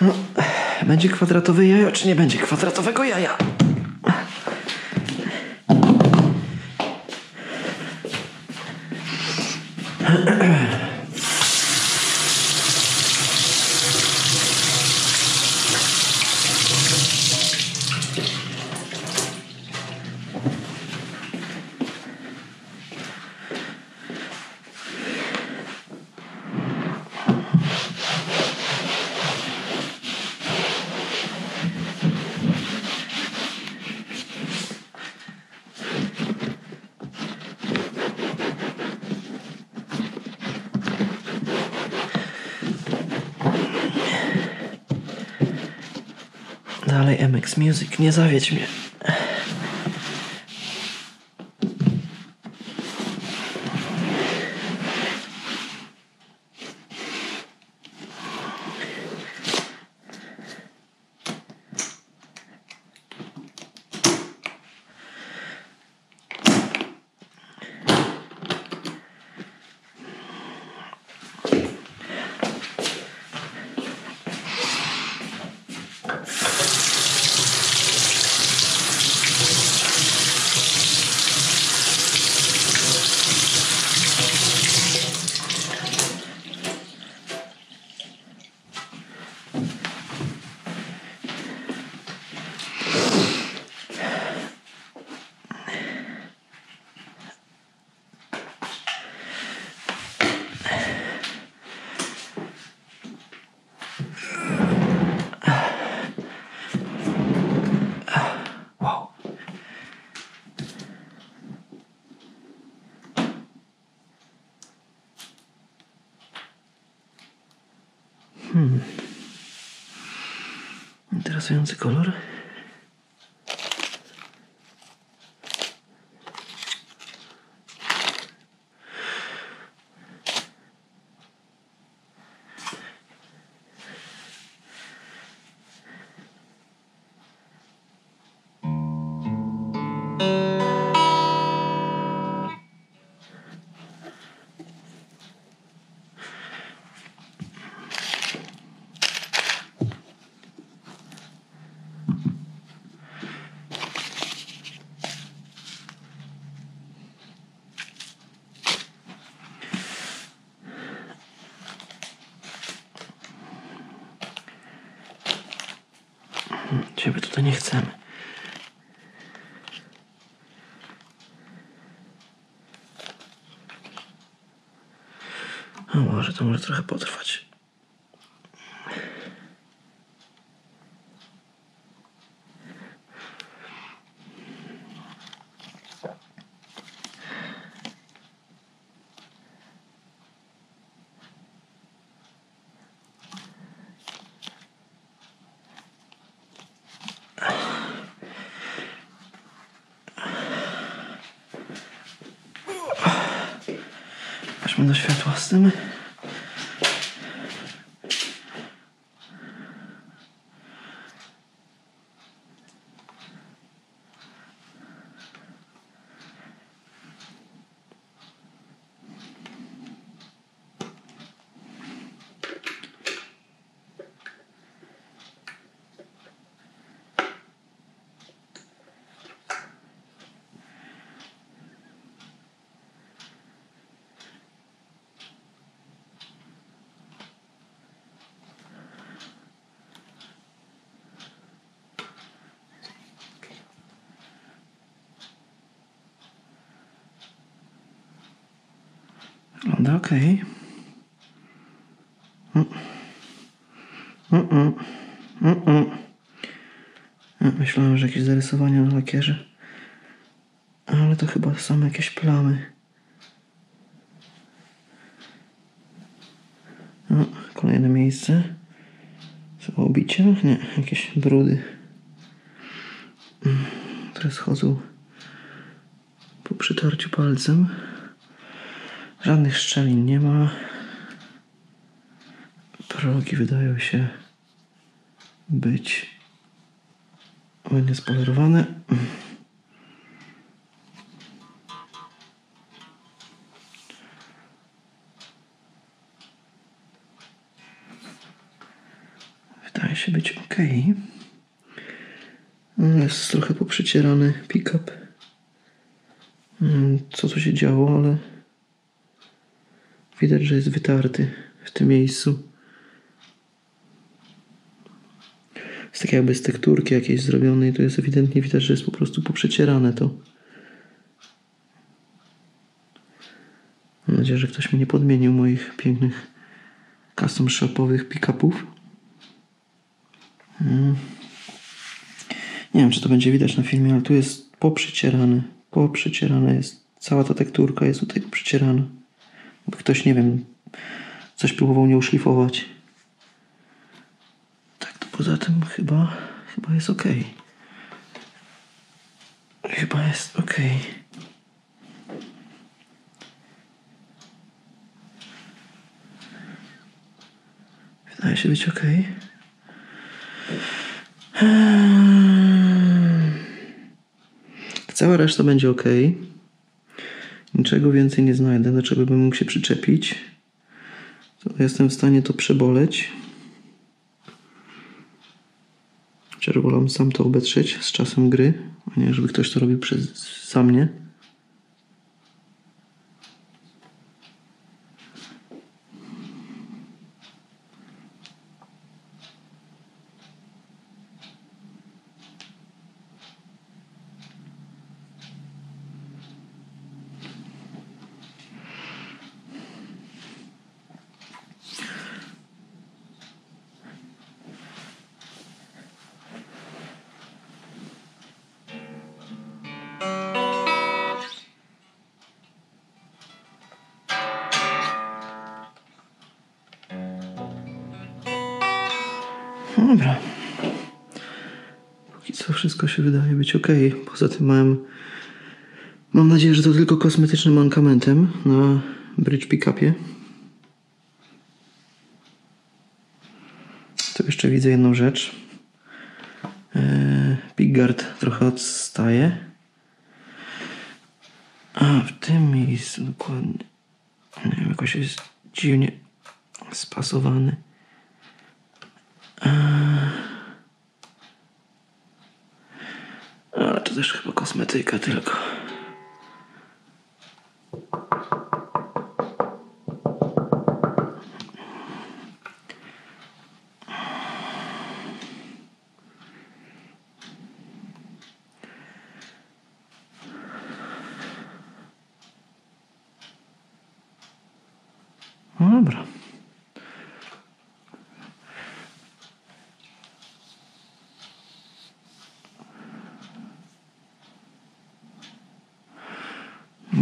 No, będzie kwadratowe jajo, czy nie będzie kwadratowego jaja? MX Music, nie zawiedź mnie. Hmm. Interesujący kolor. Tutaj nie chcemy. A może to może trochę potrwać. Weźmy do światła z tym. Wygląda ok. Myślałem, że jakieś zarysowania na lakierze. Ale to chyba są jakieś plamy. O, kolejne miejsce. Co obicie? Nie, jakieś brudy. Mm, Które schodzą po przytarciu palcem. Żadnych szczelin nie ma. Progi wydają się być ładnie spolerowane. Wydaje się być ok. Mm, jest trochę poprzecierany pick-up. Mm, co tu się działo, ale widać, że jest wytarty w tym miejscu. Jest tak jakby z tekturki jakiejś zrobionej, to jest ewidentnie widać, że jest po prostu poprzecierane to. Mam nadzieję, że ktoś mi nie podmienił moich pięknych custom shopowych pick-upów. Mm. Nie wiem, czy to będzie widać na filmie, ale tu jest poprzycierane. Poprzycierane jest. Cała ta tekturka jest tutaj poprzycierana. Ktoś, nie wiem, coś próbował nie uszlifować. Tak, to poza tym chyba, chyba jest ok. Chyba jest ok. Wydaje się być ok. Cała reszta będzie ok. Niczego więcej nie znajdę, do czego bym mógł się przyczepić. To jestem w stanie to przeboleć. Wolę sam to obetrzeć z czasem gry, a nie żeby ktoś to robił przez, za mnie. Dobra. Póki co wszystko się wydaje być ok. Poza tym mam, mam nadzieję, że to tylko kosmetycznym mankamentem na bridge pickupie. Tu jeszcze widzę jedną rzecz. Eee, trochę odstaje. A, w tym miejscu dokładnie. Nie wiem, jakoś jest dziwnie spasowany. Ale to też chyba kosmetyka tylko.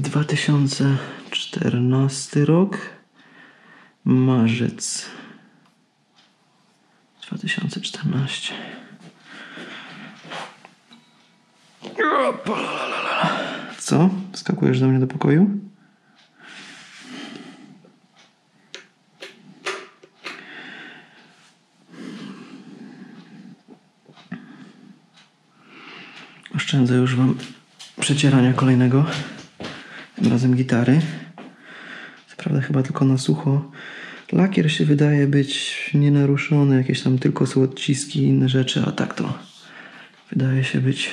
2014 rok, marzec 2014. Co? Skakujesz do mnie do pokoju? Oszczędzę już wam przecierania kolejnego. Tym razem gitary. Co prawda chyba tylko na sucho. Lakier się wydaje być nienaruszony, jakieś tam tylko są odciski i inne rzeczy, a tak to wydaje się być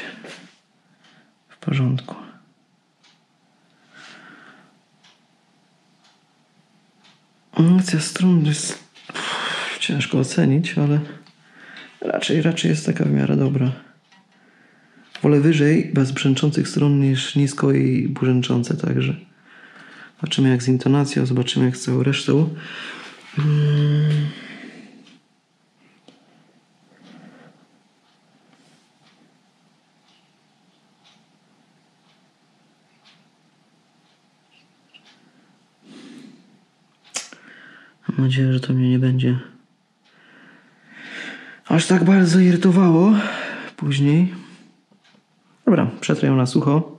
w porządku. Akcja strun jest ciężko ocenić, ale raczej, raczej jest taka w miarę dobra. Wolę wyżej, bez brzęczących stron, niż nisko i brzęczące także. Zobaczymy jak z intonacją, zobaczymy jak z całą resztą. Mam nadzieję, że to mnie nie będzie aż tak bardzo irytowało później. Dobra, przetrę ją na sucho.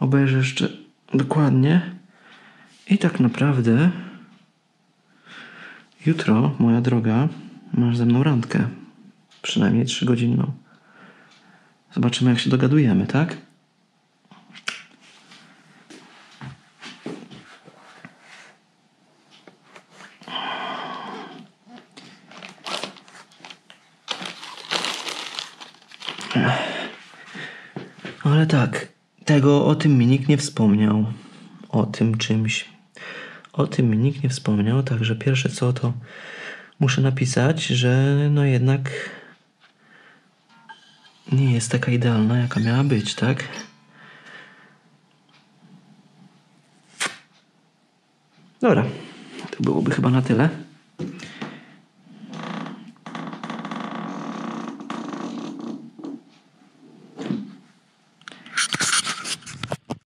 Obejrzę jeszcze dokładnie. I tak naprawdę jutro, moja droga, masz ze mną randkę. Przynajmniej trzygodzinną. Zobaczymy, jak się dogadujemy, tak? Ale tego o tym mi nikt nie wspomniał. O tym czymś. O tym mi nikt nie wspomniał, także pierwsze co to muszę napisać, że no jednak nie jest taka idealna, jaka miała być, tak? Dobra, to byłoby chyba na tyle.